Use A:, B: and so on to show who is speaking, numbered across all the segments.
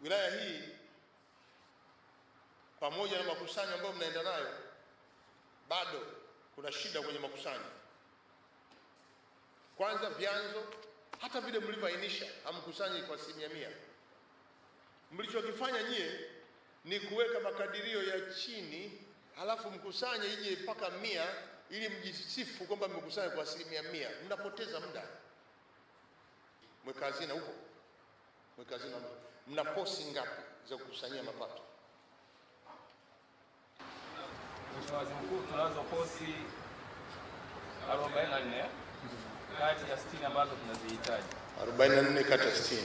A: wilaya hii pamoja na makusanyo ambayo mnaenda nayo, bado kuna shida kwenye makusanyo. Kwanza vyanzo, hata vile mlivyoainisha, hamkusanyi kwa asilimia mia. Mlichokifanya nyie ni kuweka makadirio ya chini, halafu mkusanye ije mpaka mia, ili mjisifu kwamba mmekusanya kwa asilimia mia. Mnapoteza muda. Mweka hazina huko, mweka hazina, mna posi ngapi za kukusanyia mapato?
B: Mheshimiwa Waziri Mkuu, tunazo posi 44 kati ya 60 ambazo tunazihitaji.
A: 44 kati ya 60.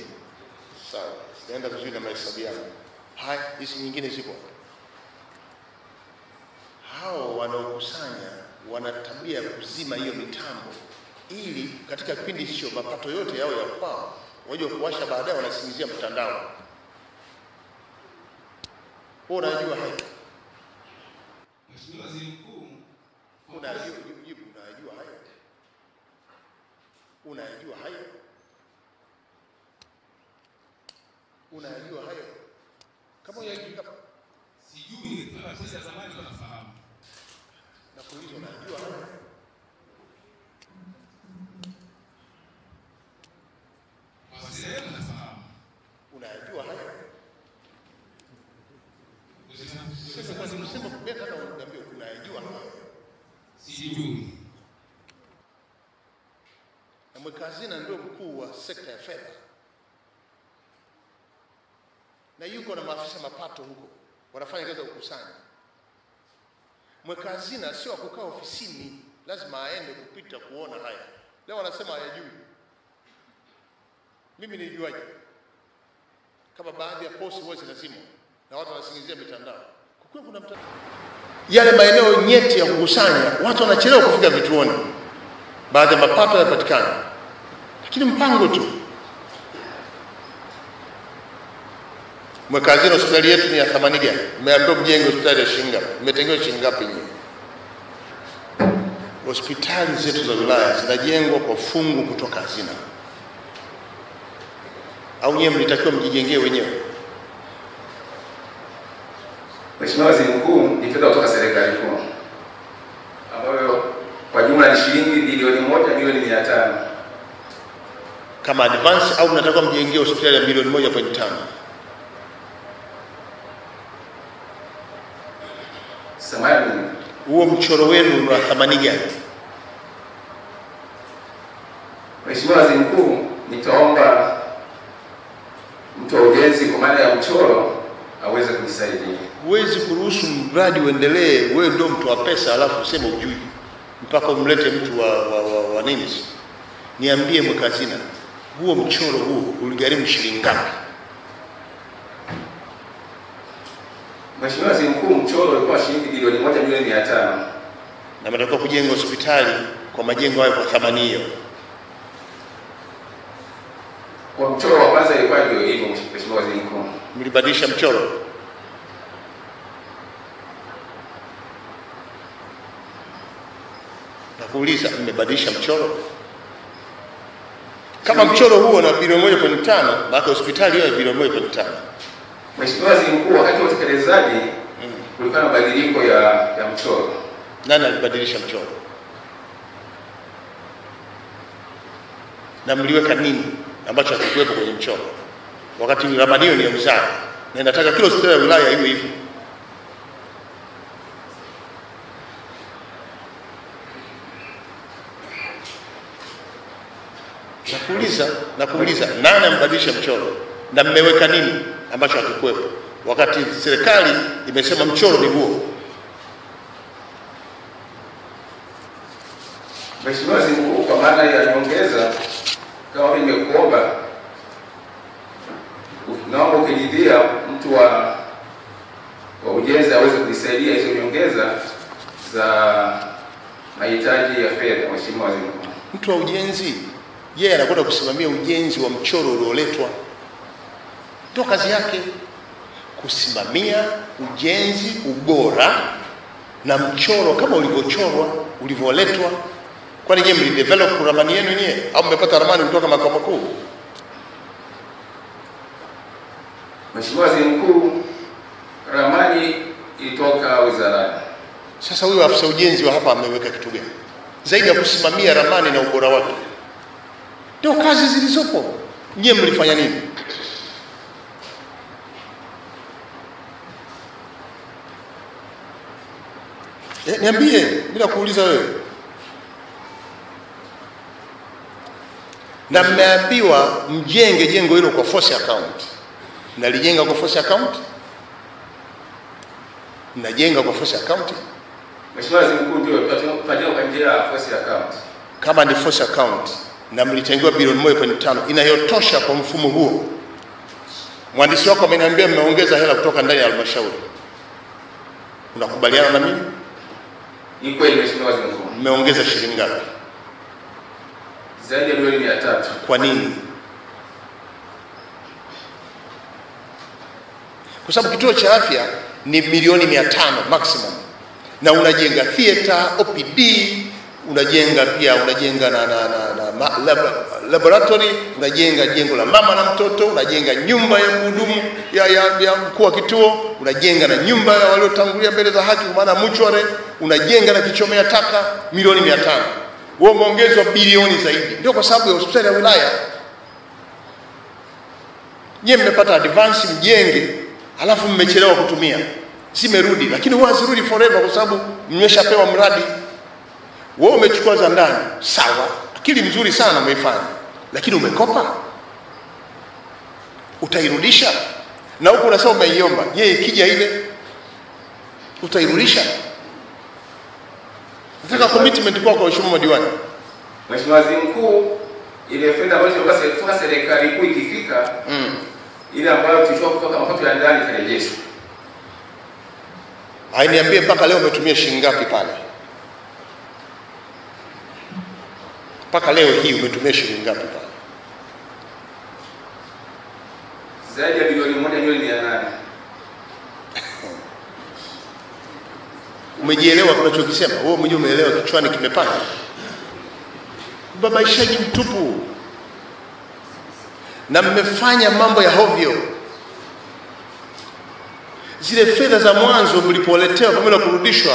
A: Sawa, naenda vizuri na mahesabu yangu. Haya, hizi nyingine ziko hao wanaokusanya wana tabia ya kuzima hiyo mitambo, ili katika kipindi hicho mapato yote yao ya kwao waje kuwasha baadaye, wanasingizia mtandao. Wewe unajua hayo?
C: Mheshimiwa Waziri Mkuu,
A: Unajua jibu, unajua hayo? Unajua hayo? Unajua hayo? Kama unajua kama
C: sijui kama posi ya zamani wanafahamu.
A: na kuuliza unajua hayo?
C: Kwa sehemu nafahamu.
A: Unajua hayo?
C: Mheshimiwa-
A: Sasa kwa nini unasema mimi nataka uniambie unajua hayo?
C: Sijui.
A: Na mweka hazina ndio mkuu wa sekta ya fedha, na yuko na maafisa mapato huko wanafanya kazi ya kukusanya. Mweka hazina sio wa kukaa ofisini, lazima aende kupita kuona haya. Leo wanasema hayajui. Mimi nijuaje kama baadhi ya posti huwa zinazimwa na watu wanasingizia mitandao? Kwa kuna mtandao, yale maeneo nyeti ya kukusanya, watu wanachelewa kufika vituoni, baadhi ya mapato yanapatikana, lakini mpango tu. Mweka hazina hospitali yetu ni ya thamani gani? Mmeambiwa mjenge hospitali ya shilingi ngapi? Mmetengewa shilingi ngapi nyinyi? Hospitali zetu za wilaya zinajengwa kwa fungu kutoka hazina, au nyewe mlitakiwa mjijengee wenyewe?
D: Mheshimiwa Waziri Mkuu, ni fedha kutoka serikali kuu ambayo kwa jumla ni shilingi bilioni moja milioni mia tano.
A: kama advance au mnataka mjengee hospitali ya bilioni moja pointi tano?
D: Samahani,
A: Huo mchoro wenu una thamani gani?
D: Mheshimiwa Waziri Mkuu, nitaomba mtu wa ujenzi kwa maana ya mchoro aweze kunisaidia.
A: Huwezi kuruhusu mradi uendelee, wewe ndio mtu wa pesa, alafu useme ujui mpaka umlete mtu wa, wa, wa, wa nini. Niambie mweka hazina, huo mchoro huo uligharimu shilingi ngapi?
D: Mheshimiwa Waziri Mkuu, mchoro ulikuwa shilingi bilioni moja milioni mia tano.
A: Na mnatakiwa kujenga hospitali kwa majengo hayo kwa thamani hiyo.
D: Kwa mchoro wa kwanza ilikuwa ndio hivyo, Mheshimiwa Waziri Mkuu.
A: Mlibadilisha mchoro? Nakuuliza, mmebadilisha mchoro? Kama mchoro huo na bilioni moja point tano, maana hospitali hiyo ni bilioni moja point tano.
D: Mheshimiwa Waziri Mkuu, wakati wa utekelezaji
A: Mm.
D: kulikuwa na mabadiliko ya, ya mchoro.
A: Nani alibadilisha mchoro? Na mliweka nini ambacho hakikuwepo kwenye mchoro, wakati ramani hiyo ni ya wizara na inataka kila hospitali ya wilaya iwe hivyo? Nakuuliza, nakuuliza nani ambadilisha mchoro na mmeweka nini ambacho hakikuwepo, wakati serikali imesema mchoro ni huo?
D: Mheshimiwa Waziri Mkuu, kwa maana ya nyongeza, kama nimekuomba, naomba ukiridhia mtu wa wa ujenzi aweze kunisaidia hizo nyongeza za mahitaji ya fedha. Mheshimiwa Waziri Mkuu,
A: Mtu wa ujenzi yeye yeah, anakwenda kusimamia ujenzi wa mchoro ulioletwa, ndio kazi yake, kusimamia ujenzi, ubora na mchoro kama ulivyochorwa, ulivyoletwa. Kwani nyie mlidevelop ramani yenu nyie au mmepata ramani kutoka makao makuu?
D: Mheshimiwa Waziri Mkuu, ramani ilitoka wizarani.
A: Sasa huyu afisa ujenzi wa hapa ameweka kitu gani zaidi ya kusimamia ramani na ubora wake? Ndio kazi zilizopo. Nyie mlifanya nini? Eh, niambie bila kuuliza wewe. Na mmeambiwa mjenge jengo hilo kwa force account. Mnalijenga kwa force account? Mnajenga kwa force account?
D: Mheshimiwa Waziri Mkuu, ndio tunajenga kwa njia ya force account.
A: kama ni force account na mlitengewa bilioni moja pointi tano inayotosha kwa mfumo huo. Mwandishi wako ameniambia mmeongeza hela kutoka ndani ya halmashauri, unakubaliana na mimi?
D: Ni kweli Mheshimiwa Waziri Mkuu,
A: Mmeongeza shilingi ngapi?
D: zaidi ya milioni mia tatu.
A: Kwa nini? Kwa sababu kituo cha afya ni milioni mia tano maximum, na unajenga theater, OPD, unajenga pia unajenga na, na, na, na ma- lab, laboratory, unajenga jengo la mama na mtoto, unajenga nyumba ya mhudumu ya, ya, ya mkuu wa kituo, unajenga na nyumba ya waliotangulia mbele za haki, kwa maana muchware, unajenga na kichomea taka milioni mia tano huo umeongezwa bilioni zaidi, ndio kwa sababu ya hospitali ya wilaya. Nyie mmepata advance mjenge, alafu mmechelewa kutumia, zimerudi, lakini huwa hazirudi forever kwa sababu mmeshapewa mradi. Wewe umechukua za ndani, sawa, akili mzuri sana umeifanya, lakini umekopa, utairudisha na huku unasema umeiomba. Je, ikija ile utairudisha? Nataka commitment kwako kwa Mheshimiwa Diwani.
D: Mheshimiwa Waziri Mkuu, ile fedha ambayo kutoka serikali kuu ikifika,
A: Mm.
D: ile ambayo tulishua kutoka mapato ya ndani ikarejeshwa.
A: Hainiambie mpaka leo umetumia shilingi ngapi pale? Mpaka leo hii umetumia shilingi ngapi pale?
D: zaidi ya bilioni moja milioni mia
A: Umejielewa tunachokisema? Wewe mwenyewe umeelewa kichwani kimepata Ubabaishaji mtupu, na mmefanya mambo ya hovyo. Zile fedha za mwanzo mlipoletewa pamoja na kurudishwa,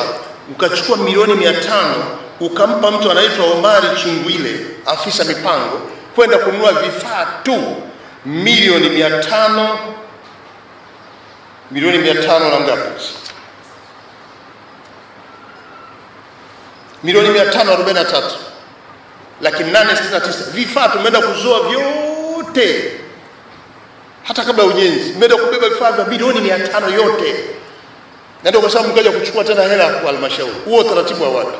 A: ukachukua milioni mia tano ukampa mtu anaitwa Omari chungwile afisa mipango, kwenda kununua vifaa tu milioni mia tano milioni mia tano na ngapi? Milioni mia tano arobaini na tatu. Laki nane sitini na tisa. Vifaa tumeenda kuzoa vyote. Hata kabla ujenzi tumeenda kubeba vifaa vya bilioni mia tano yote. Na ndio kwa sababu mkaja kuchukua tena hela kwa halmashauri. Huo utaratibu wa watu.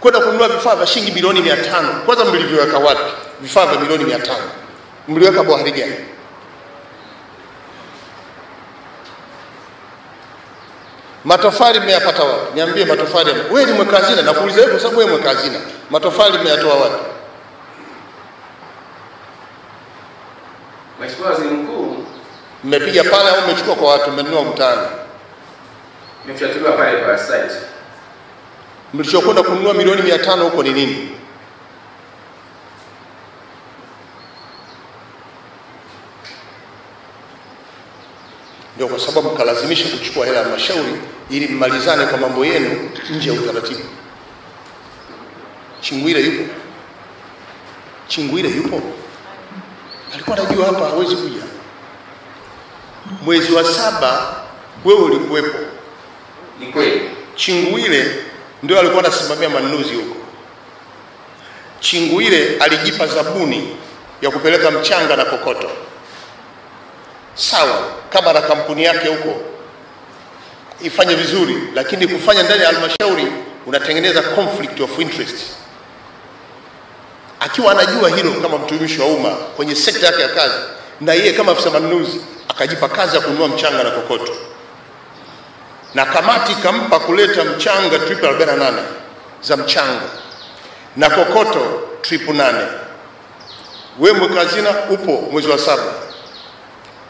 A: Kwenda kununua vifaa vya shilingi bilioni mia tano. Kwanza mlivyoweka wapi? Vifaa vya milioni mia tano. Mliweka bohari gani Matofali mmeyapata wapi? Niambie matofali. Wewe ni mweka hazina, nakuuliza wewe kwa sababu wewe mweka hazina. Matofali mmeyatoa wapi?
D: Mheshimiwa Waziri Mkuu,
A: Mmepiga pale au mmechukua kwa watu mmenunua mtaani?
D: imefyatuliwa pale kwa site.
A: Mlichokwenda kununua milioni mia tano huko ni nini? Ndio kwa sababu mkalazimisha kuchukua hela ya halmashauri ili mmalizane kwa mambo yenu nje ya utaratibu. Chingwile yupo? Chingwile yupo? Alikuwa anajua hapa hawezi kuja. Mwezi wa saba wewe ulikuwepo.
D: Ni kweli.
A: Chinguile ndio alikuwa anasimamia manunuzi huko. Chinguile alijipa zabuni ya kupeleka mchanga na kokoto, sawa, kama na kampuni yake huko ifanye vizuri, lakini kufanya ndani ya halmashauri unatengeneza conflict of interest. Akiwa anajua hilo kama mtumishi wa umma kwenye sekta yake ya kazi, na yeye kama afisa manunuzi akajipa kazi ya kununua mchanga na kokoto na kamati ikampa kuleta mchanga trip 48 za mchanga na kokoto trip 8. Wewe mweka upo mwezi wa saba,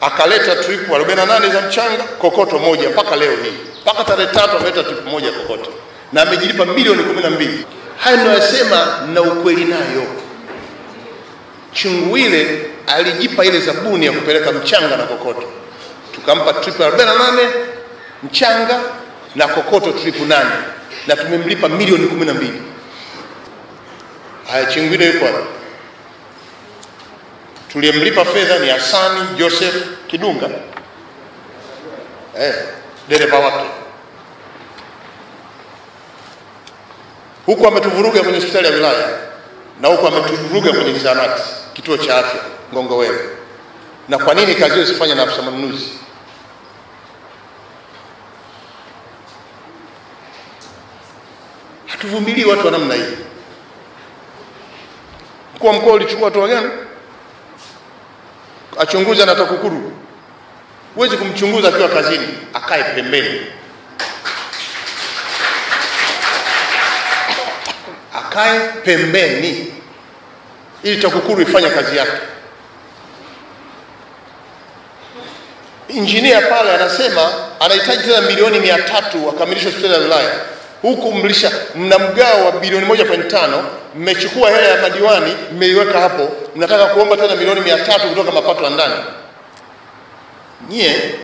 A: akaleta trip 48 za mchanga, kokoto moja mpaka leo hii, mpaka tarehe tatu ameleta trip moja kokoto na amejilipa milioni kumi na mbili. Haya ninayosema na ukweli nayo. Chunguile alijipa ile zabuni ya kupeleka mchanga na kokoto, tukampa trip 48 mchanga na kokoto trip 8 na tumemlipa milioni kumi na mbili. Haya, Chingwile yuko wapi? Tuliyemlipa fedha ni Hasani Joseph Kidunga, eh, dereva wake. Huku ametuvuruga kwenye hospitali ya wilaya na huku ametuvuruga kwenye zahanati, kituo cha afya Ngongowele. Na kwa nini kazi hiyo isifanye na afisa manunuzi? Hatuvumilii watu wa namna hii. Mkuu wa mkoa ulichukua hatua gani? Achunguze na TAKUKURU. Huwezi kumchunguza akiwa kazini, akae pembeni, akae pembeni ili TAKUKURU ifanye kazi yake. Injinia pale anasema anahitaji tena milioni mia tatu wakamilisha hospitali ya wilaya, huku mlisha mna mgao wa bilioni moja pointi tano mmechukua hela ya madiwani mmeiweka hapo, mnataka kuomba tena milioni mia tatu kutoka mapato ya ndani. Nyie